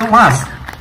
to us